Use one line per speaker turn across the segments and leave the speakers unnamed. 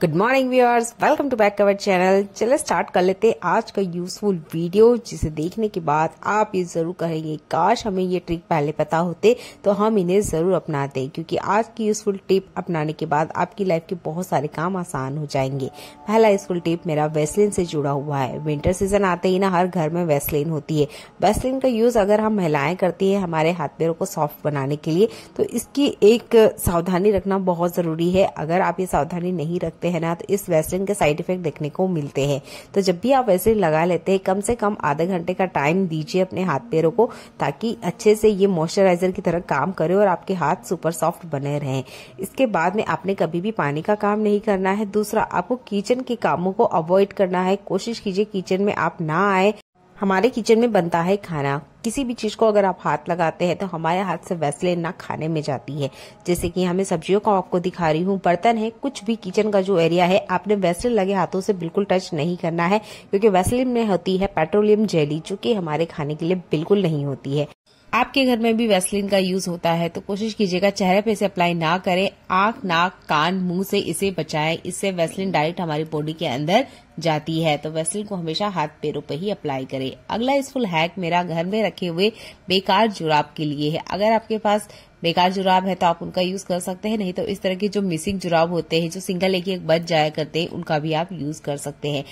Good morning viewers welcome to back our channel चले start कर लेते हैं आज का यूजफुल वीडियो जिसे देखने के बाद आप ये ज़रूर कहेंगे, काश हमें ये ट्रिक पहले पता होते तो हम इन्हें ज़रूर अपनाते, क्योंकि आज की यूजफुल टिप अपनाने के बाद आपकी लाइफ के बहुत सारे काम आसान हो जाएँगे। पहला यूजफुल टिप मेरा वेस्लिन से जुड़ा हुआ है। विंटर सीज़न आते ही ना हर घर में वेस्लिन होती है। वेस्लिन का यूज़ अगर हम महिलाएँ करती है हमारे हाथ पैरों को सॉफ्ट बनाने के लिए तो इसकी एक सावधानी रखना बहुत ज़रूरी है। अगर आप ये सावधानी नहीं रखते करते हैं ना तो इस वैसलिन के साइड इफ़ेक्ट देखने को मिलते हैं। तो जब भी आप वैसलिन लगा लेते हैं, कम से कम आधे घंटे का टाइम दीजिए अपने हाथ पैरों को, ताकि अच्छे से ये मॉइस्चराइजर की तरह काम करे और आपके हाथ सुपर सॉफ्ट बने रहे। इसके बाद में आपने कभी भी पानी का काम नहीं करना है। दूसरा, आपको किचन के कामों को अवॉइड करना है। कोशिश कीजिए किचन में आप ना आए। हमारे किचन में बनता है खाना। किसी भी चीज़ को अगर आप हाथ लगाते हैं तो हमारे हाथ से वैसले ना खाने में जाती है। जैसे कि हमें सब्जियों का आपको दिखा रही हूँ, बर्तन है, कुछ भी किचन का जो एरिया है, आपने वैसलिन लगे हाथों से बिल्कुल टच नहीं करना है, क्योंकि वैसलिन में होती है पेट्रोलियम जेली, जो कि हमारे खाने के लिए बिल्कुल नहीं होती है। आपके घर में भी वैसलीन का यूज़ होता है तो कोशिश कीजिएगा चेहरे पे इसे अप्लाई ना करें, आँख, नाक, कान, मुँह से इसे बचाएँ। इससे वैसलीन डायरेक्ट हमारी बॉडी के अंदर जाती है तो वैसलीन को हमेशा हाथ पैरों पे ही अप्लाई करें। अगला इसफुल हैक मेरा घर में रखे हुए बेकार जुराब के लिए है। अगर आपके पास बेकार जुराब है तो आप उनका यूज़ कर सकते हैं, नहीं तो इस तरह के जो मिसिंग जुराब होते हैं, जो सिंगल एक एक बच जाया करते हैं, उनका भी आप यूज़ कर सकते हैं।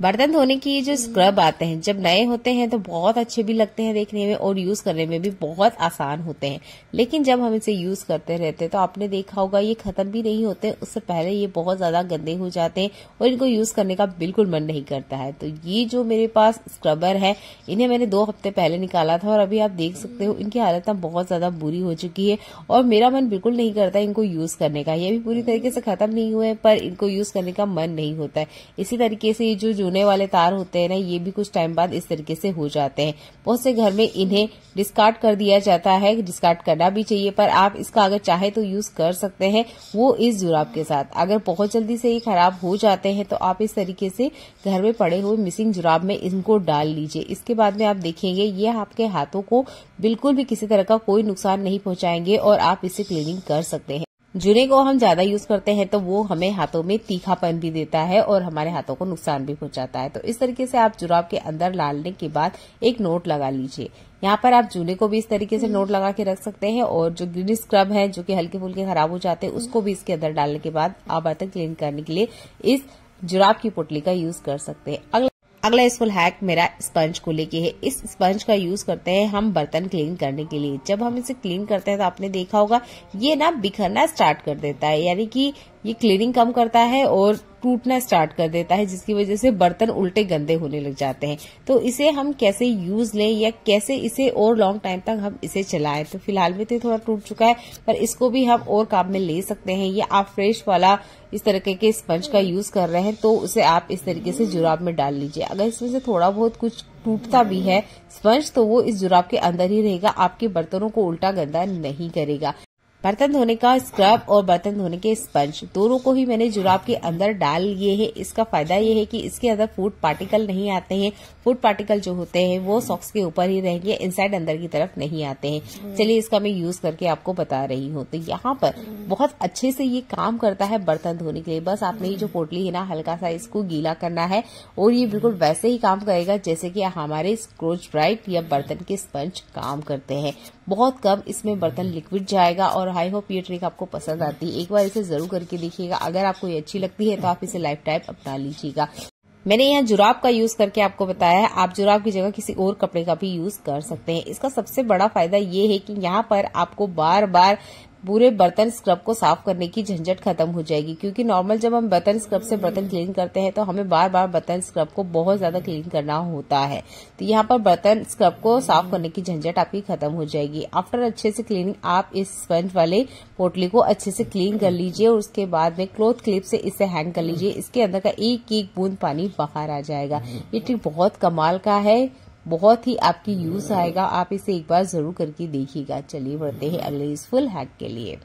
बर्तन धोने की जो स्क्रब आते हैं, जब नए होते हैं तो बहुत अच्छे भी लगते हैं देखने में और यूज़ करने में भी बहुत आसान होते हैं। लेकिन जब हम इसे यूज़ करते रहते हैं तो आपने देखा होगा ये खत्म भी नहीं होते, उससे पहले ये बहुत ज़्यादा गंदे हो जाते हैं और इनको यूज़ करने का बिल्कुल मन नहीं करता है। तो ये जो मेरे पास स्क्रबर है, इन्हें मैंने दो हफ़्ते पहले निकाला था और अभी आप देख सकते हो इनकी हालत बहुत ज़्यादा बुरी हो चुकी है और मेरा मन बिल्कुल नहीं करता इनको यूज़ करने का। ये भी पूरी तरीके से खत्म नहीं हुए पर इनको यूज़ करने का मन नहीं होता है। इसी तरीके से ये जो जूने वाले तार होते हैं ना, ये भी कुछ टाइम बाद इस तरीके से हो जाते हैं। बहुत से घर में इन्हें डिस्कार्ड कर दिया जाता है डिस्कार्ड करना भी चाहिए, पर आप इसका अगर चाहे तो यूज़ कर सकते हैं, वो इस जुराब के साथ। अगर बहुत जल्दी से ये खराब हो जाते हैं तो आप इस तरीके से घर में पड़े हुए मिसिंग जुराब में इनको डाल लीजिए। इसके बाद में आप देखेंगे, ये आपके हाथों को बिल्कुल भी किसी तरह का कोई नुकसान नहीं पहुंचाएँगे और आप इसे क्लीनिंग कर सकते हैं। जुने को हम ज़्यादा यूज़ करते हैं तो वो हमें हाथों में तीखापन भी देता है और हमारे हाथों को नुकसान भी पहुंचाता है। तो इस तरीके से आप जुराब के अंदर डालने के बाद एक नोट लगा लीजिए। यहाँ पर आप जूने को भी इस तरीके से नोट लगा के रख सकते हैं और जो ग्रीन स्क्रब है, जो कि हल्के फुल्के खराब हो जाते हैं, उसको भी इसके अंदर डालने के बाद आप बर्तन क्लीन करने के लिए इस जुराब की पोटली का यूज़ कर सकते हैं। अगला अगला यूजफुल हैक मेरा स्पंज को लेके है। इस स्पंज का यूज़ करते हैं हम बर्तन क्लीन करने के लिए। जब हम इसे क्लीन करते हैं तो आपने देखा होगा, ये ना बिखरना स्टार्ट कर देता है। यानी कि ये क्लीनिंग कम करता है और टूटना स्टार्ट कर देता है, जिसकी वजह से बर्तन उल्टे गंदे होने लग जाते हैं। तो इसे हम कैसे यूज़ लें या कैसे इसे और लॉन्ग टाइम तक हम इसे चलाएँ? तो फ़िलहाल में तो थोड़ा टूट चुका है, पर इसको भी हम और काम में ले सकते हैं। या आप फ्रेश वाला इस तरीके के स्पंज का यूज़ कर रहे हैं तो उसे आप इस तरीके से जुराब में डाल लीजिए। अगर इसमें से थोड़ा बहुत कुछ टूटता भी है स्पंज तो वो इस जुराब के अंदर ही रहेगा, आपके बर्तनों को उल्टा गंदा नहीं करेगा। बर्तन धोने का स्क्रब और बर्तन धोने के स्पंज दोनों को ही मैंने जुराब के अंदर डाल लिए है। इसका फ़ायदा ये है कि इसके अंदर फ़ूड पार्टिकल नहीं आते हैं। फ़ूड पार्टिकल जो होते हैं वो सॉक्स के ऊपर ही रहेंगे इनसाइड अंदर की तरफ़ नहीं आते हैं। चलिए इसका मैं यूज़ करके आपको बता रही हूँ। तो यहाँ पर बहुत अच्छे से ये काम करता है बर्तन धोने के लिए। बस आपने ये जो पोटली है ना हल्का सा इसको गीला करना है और ये बिल्कुल वैसे ही काम करेगा जैसे कि हमारे स्क्रोच ब्राइट या बर्तन के स्पंज काम करते हैं। बहुत कम इसमें बर्तन लिक्विड जाएगा और हाई होप ये ट्रिक आपको पसंद आती है। एक बार इसे ज़रूर करके देखिएगा। अगर आपको ये अच्छी लगती है तो आप इसे लाइफ टाइम अपना लीजिएगा। मैंने यहाँ जुराब का यूज़ करके आपको बताया है। आप जुराब की जगह किसी और कपड़े का भी यूज़ कर सकते हैं। इसका सबसे बड़ा फ़ायदा ये है कि यहाँ पर आपको बार बार पूरे बर्तन स्क्रब को साफ़ करने की झंझट खत्म हो जाएगी। क्योंकि नॉर्मल जब हम बर्तन स्क्रब से बर्तन क्लीन करते हैं तो हमें बार बार बर्तन स्क्रब को बहुत ज़्यादा क्लीन करना होता है। तो यहाँ पर बर्तन स्क्रब को साफ़ करने की झंझट आपकी खत्म हो जाएगी। आफ्टर अच्छे से क्लीनिंग आप इस स्पंज वाले पोटली को अच्छे से क्लीन कर लीजिए और उसके बाद में क्लोथ क्लिप से इसे हैंग कर लीजिए। इसके अंदर का एक एक बूंद पानी बाहर आ जाएगा। ये ट्रिक बहुत कमाल का है। बहुत ही आपकी यूज़ आएगा। आप इसे एक बार ज़रूर करके देखिएगा। चलिए बढ़ते हैं अगले इस फुल हैक के लिए।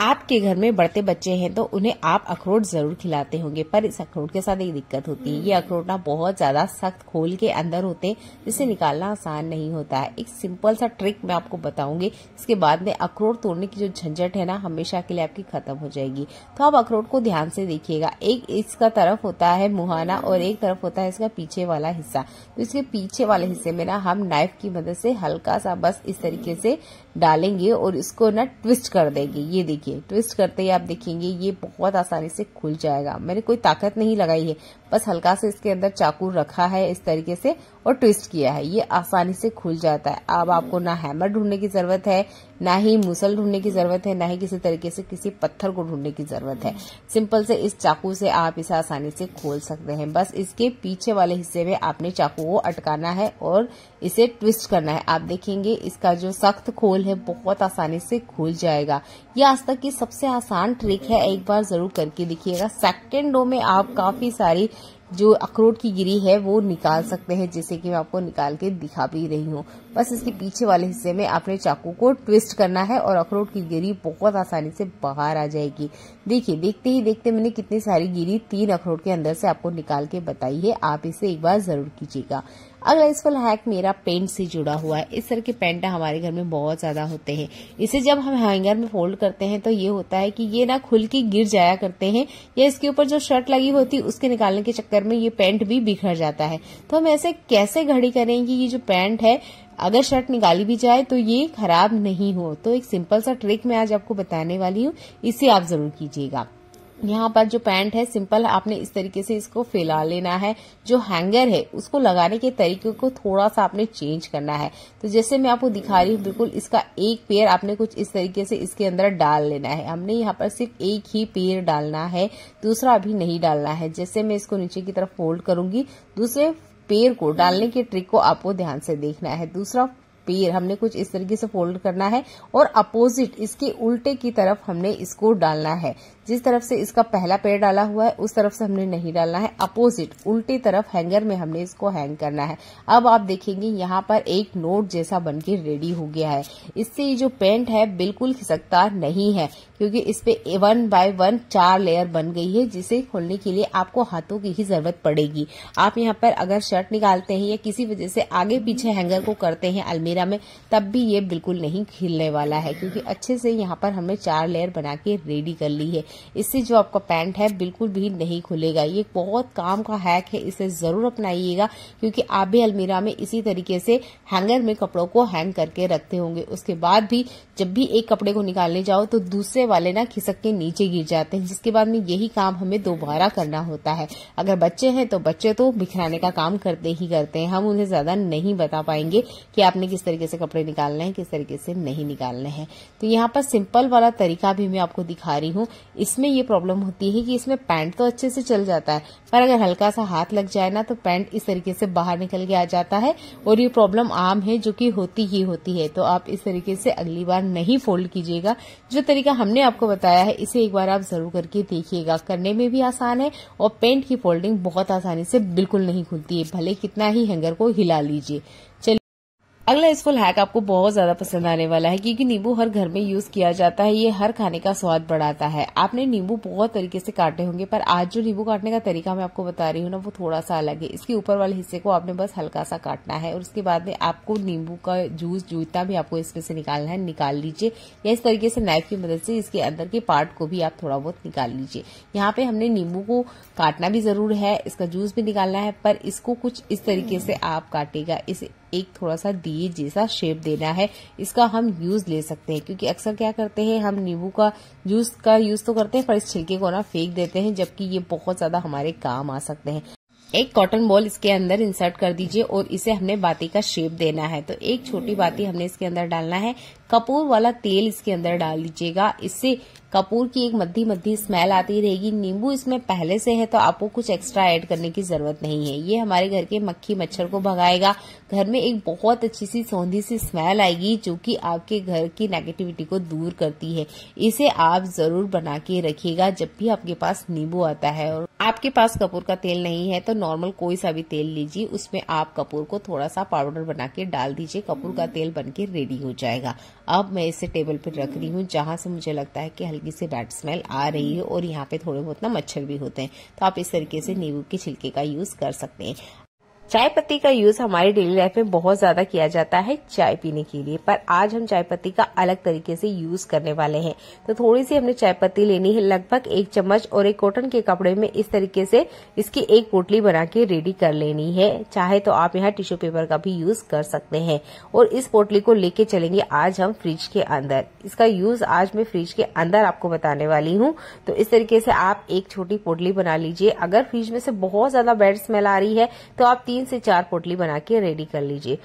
आपके घर में बढ़ते बच्चे हैं तो उन्हें आप अखरोट ज़रूर खिलाते होंगे पर इस अखरोट के साथ एक दिक्कत होती है। ये अखरोट ना बहुत ज़्यादा सख्त खोल के अंदर होते हैं जिसे निकालना आसान नहीं होता है। एक सिंपल सा ट्रिक मैं आपको बताऊँगी इसके बाद में अखरोट तोड़ने की जो झंझट है ना हमेशा के लिए आपकी खत्म हो जाएगी। तो आप अखरोट को ध्यान से देखिएगा। एक इसका तरफ़ होता है मुहाना और एक तरफ़ होता है इसका पीछे वाला हिस्सा। तो इसके पीछे वाले हिस्से में ना हम नाइफ की मदद से हल्का सा बस इस तरीके से डालेंगे और इसको ना ट्विस्ट कर देंगे। ये देखिए ट्विस्ट करते ही आप देखेंगे, ये बहुत आसानी से खुल जाएगा। मैंने कोई ताकत नहीं लगाई है। बस हल्का से इसके अंदर चाकू रखा है इस तरीके से और ट्विस्ट किया है। ये आसानी से खुल जाता है। अब आपको ना हैमर ढूँढने की ज़रूरत है, ना ही मुसल ढूँढने की ज़रूरत है, ना ही किसी तरीके से किसी पत्थर को ढूँढने की ज़रूरत है। सिंपल से इस चाकू से आप इसे आसानी से खोल सकते हैं। बस इसके पीछे वाले हिस्से में आपने चाकू को अटकाना है और इसे ट्विस्ट करना है। आप देखेंगे इसका जो सख्त खोल है बहुत आसानी से खुल जाएगा। ये आज तक की सबसे आसान ट्रिक है, एक बार ज़रूर करके देखिएगा। सेकेंडो में आप काफ़ी सारी जो अखरोट की गिरी है, वो निकाल सकते हैं जैसे कि मैं आपको निकाल के दिखा भी रही हूँ। बस इसके पीछे वाले हिस्से में आपने चाकू को ट्विस्ट करना है और अखरोट की गिरी बहुत आसानी से बाहर आ जाएगी। देखिए, देखते ही देखते मैंने कितनी सारी गिरी तीन अखरोट के अंदर से आपको निकाल के बताई है। आप इसे एक बार ज़रूर कीजिएगा। अगला इसफल हैक मेरा पेंट से जुड़ा हुआ है। इस तरह के पेंट हमारे घर में बहुत ज़्यादा होते हैं। इसे जब हम हैंगर में फोल्ड करते हैं तो ये होता है कि ये ना खुल के गिर जाया करते हैं, या इसके ऊपर जो शर्ट लगी होती है, उसके निकालने के चक्कर में ये पेंट भी बिखर जाता है। तो हम ऐसे कैसे घड़ी करें कि ये जो पेंट है, अगर शर्ट निकाली भी जाए तो ये खराब नहीं हो। तो एक सिंपल सा ट्रिक मैं आज आपको बताने वाली हूँ। इसे आप ज़रूर कीजिएगा। यहाँ पर जो पैंट है, सिंपल है आपने इस तरीके से इसको फैला लेना है। जो हैंगर है, उसको लगाने के तरीके को थोड़ा सा आपने चेंज करना है। तो जैसे मैं आपको दिखा रही हूँ, बिल्कुल इसका एक पेयर आपने कुछ इस तरीके से इसके अंदर डाल लेना है। हमने यहाँ पर सिर्फ़ एक ही पेयर डालना है, दूसरा अभी नहीं डालना है। जैसे मैं इसको नीचे की तरफ़ फोल्ड करूँगी, दूसरे पेड़ को डालने के ट्रिक को आपको ध्यान से देखना है। दूसरा पेयर हमने कुछ इस तरीके से फोल्ड करना है और अपोजिट इसके उल्टे की तरफ़ हमने इसको डालना है। जिस तरफ़ से इसका पहला पेड़ डाला हुआ है, उस तरफ़ से हमने नहीं डालना है। अपोजिट उल्टी तरफ़ हैंगर में हमने इसको हैंग करना है। अब आप देखेंगे, यहाँ पर एक नोट जैसा बन के रेडी हो गया है। इससे ये जो पेंट है, बिल्कुल खिसकता नहीं है, क्योंकि इस पे वन बाय वन चार लेयर बन गई है, जिसे खोलने के लिए आपको हाथों की ही ज़रूरत पड़ेगी। आप यहाँ पर अगर शर्ट निकालते हैं या किसी वजह से आगे पीछे हैंगर को करते हैं अलमीरा में, तब भी ये बिल्कुल नहीं खिलने वाला है, क्योंकि अच्छे से यहाँ पर हमने चार लेयर बना के रेडी कर ली है। इससे जो आपका पैंट है बिल्कुल भी नहीं खुलेगा। ये बहुत काम का हैक है, इसे ज़रूर अपनाइएगा, क्योंकि आप भी अलमीरा में इसी तरीके से हैंगर में कपड़ों को हैंग करके रखते होंगे। उसके बाद भी जब भी एक कपड़े को निकालने जाओ तो दूसरे वाले ना खिसक के नीचे गिर जाते हैं, जिसके बाद में यही काम हमें दोबारा करना होता है। अगर बच्चे हैं तो बच्चे तो बिखराने का काम करते ही करते हैं। हम उन्हें ज़्यादा नहीं बता पाएँगे कि आपने किस तरीके से कपड़े निकालने हैं, किस तरीके से नहीं निकालने हैं। तो यहाँ पर सिंपल वाला तरीका भी मैं आपको दिखा रही हूँ। इसमें ये प्रॉब्लम होती है कि इसमें पैंट तो अच्छे से चल जाता है, पर अगर हल्का सा हाथ लग जाए ना तो पैंट इस तरीके से बाहर निकल के आ जाता है और ये प्रॉब्लम आम है जो कि होती ही होती है। तो आप इस तरीके से अगली बार नहीं फोल्ड कीजिएगा। जो तरीका हमने आपको बताया है, इसे एक बार आप ज़रूर करके देखिएगा। करने में भी आसान है और पेंट की फोल्डिंग बहुत आसानी से बिल्कुल नहीं खुलती है। भले कितना ही हैंगर को हिला लीजिए। अगला इसफुल हैक आपको बहुत ज़्यादा पसंद आने वाला है, क्योंकि नींबू हर घर में यूज़ किया जाता है, ये हर खाने का स्वाद बढ़ाता है। आपने नींबू बहुत तरीके से काटे होंगे, पर आज जो नींबू काटने का तरीका मैं आपको बता रही हूँ ना, वो थोड़ा सा अलग है। इसके ऊपर वाले हिस्से को आपने बस हल्का सा काटना है, और उसके बाद में आपको नींबू का जूस जूता भी आपको इसमें से निकालना है, निकाल लीजिए। या इस तरीके से नाइफ की मदद से इसके अंदर के पार्ट को भी आप थोड़ा बहुत निकाल लीजिए। यहाँ पे हमने नींबू को काटना भी ज़रूर है, इसका जूस भी निकालना है, पर इसको कुछ इस तरीके से आप काटेगा, इस एक थोड़ा सा दिए जैसा शेप देना है, इसका हम यूज़ ले सकते हैं। क्योंकि अक्सर क्या करते हैं, हम नींबू का जूस का यूज़ तो करते हैं, पर इस छिलके को ना फेंक देते हैं, जबकि ये बहुत ज़्यादा हमारे काम आ सकते हैं। एक कॉटन बॉल इसके अंदर इंसर्ट कर दीजिए और इसे हमने बाती का शेप देना है। तो एक छोटी बाती हमने इसके अंदर डालना है कपूर वाला तेल इसके अंदर डाल दीजिएगा। इससे कपूर की एक मध्य मध्य स्मेल आती रहेगी। नींबू इसमें पहले से है तो आपको कुछ एक्स्ट्रा ऐड करने की ज़रूरत नहीं है। ये हमारे घर के मक्खी मच्छर को भगाएगा। घर में एक बहुत अच्छी सी सौंधी सी स्मेल आएगी जो कि आपके घर की नेगेटिविटी को दूर करती है। इसे आप ज़रूर बना के रखिएगा जब भी आपके पास नींबू आता है। और आपके पास कपूर का तेल नहीं है तो नॉर्मल कोई सा भी तेल लीजिए। उसमें आप कपूर को थोड़ा सा पाउडर बना के डाल दीजिए। कपूर का तेल बन के रेडी हो जाएगा। अब मैं इसे टेबल पर रख रही हूँ जहाँ से मुझे लगता है कि हल्की सी बैड स्मेल आ रही है और यहाँ पे थोड़े बहुत ना मच्छर भी होते हैं। तो आप इस तरीके से नींबू के छिलके का यूज़ कर सकते हैं। चाय पत्ती का यूज़ हमारी डेली लाइफ में बहुत ज़्यादा किया जाता है चाय पीने के लिए, पर आज हम चाय पत्ती का अलग तरीके से यूज़ करने वाले हैं। तो थोड़ी सी हमने चाय पत्ती लेनी है लगभग एक चम्मच और एक कॉटन के कपड़े में इस तरीके से इसकी एक पोटली बना के रेडी कर लेनी है। चाहे तो आप यहाँ टिश्यू पेपर का भी यूज़ कर सकते हैं और इस पोटली को लेके चलेंगे आज हम फ्रिज के अंदर। इसका यूज़ आज मैं फ्रिज के अंदर आपको बताने वाली हूँ। तो इस तरीके से आप एक छोटी पोटली बना लीजिए। अगर फ्रिज में से बहुत ज़्यादा बैड स्मेल आ रही है तो आप तीन तीन से चार पोटली बना के रेडी कर लीजिए।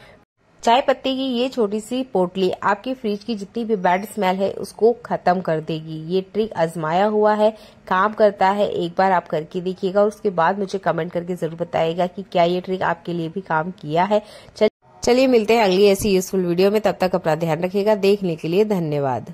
चाय पत्ती की ये छोटी सी पोटली आपके फ्रिज की जितनी भी बैड स्मेल है, उसको खत्म कर देगी। ये ट्रिक आजमाया हुआ है, काम करता है, एक बार आप करके देखिएगा और उसके बाद मुझे कमेंट करके ज़रूर बताइएगा कि क्या ये ट्रिक आपके लिए भी काम किया है। चलिए मिलते हैं अगली ऐसी यूजफुल वीडियो में, तब तक अपना ध्यान रखिएगा। देखने के लिए धन्यवाद।